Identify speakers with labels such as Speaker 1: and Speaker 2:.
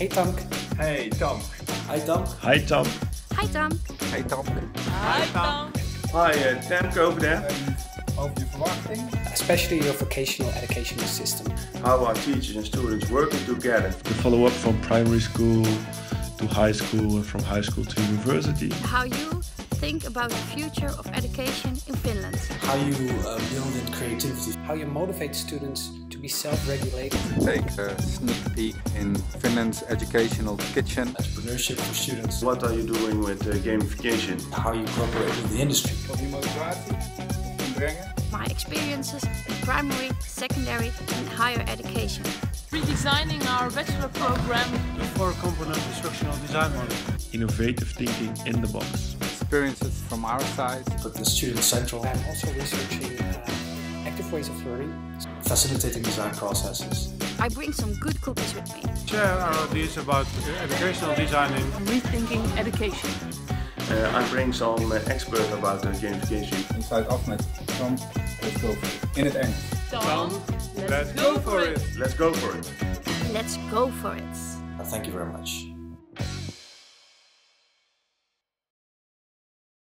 Speaker 1: Hey TAMK.
Speaker 2: Hey TAMK.
Speaker 1: Hi TAMK.
Speaker 3: Hi TAMK.
Speaker 4: Hi TAMK.
Speaker 2: Hi TAMK.
Speaker 5: Hi TAMK.
Speaker 2: Hi uh, TAMK over there.
Speaker 6: Over je verwachting.
Speaker 1: Especially your vocational educational system.
Speaker 2: How are teachers and students working together?
Speaker 3: The follow up from primary school to high school and from high school to university.
Speaker 4: How you think about the future of education in Finland.
Speaker 1: How you uh, build in creativity. How you motivate students to be self-regulated.
Speaker 6: Take a sneak peek in Finland's educational kitchen.
Speaker 1: Entrepreneurship for students.
Speaker 2: What are you doing with uh, gamification?
Speaker 1: How you cooperate with the industry.
Speaker 6: Om je motivatie inbrengen.
Speaker 4: My experiences in primary, secondary and higher education.
Speaker 5: Redesigning our bachelor program.
Speaker 7: The four component instructional design model.
Speaker 3: Innovative thinking in the box.
Speaker 6: Experiences from our side.
Speaker 1: Put the student central. I'm also researching uh, active ways of learning. Facilitating design processes.
Speaker 4: I bring some good cookies with me.
Speaker 7: Share our ideas about educational designing.
Speaker 5: Rethinking education.
Speaker 2: Uh, I bring some uh, expert about uh, gamification.
Speaker 6: Je sluit af met TAMK, let's go for it. In het Engels.
Speaker 5: TAMK,
Speaker 7: let's go for it.
Speaker 2: Let's go for it.
Speaker 4: Let's go for it.
Speaker 1: Uh, thank you very much.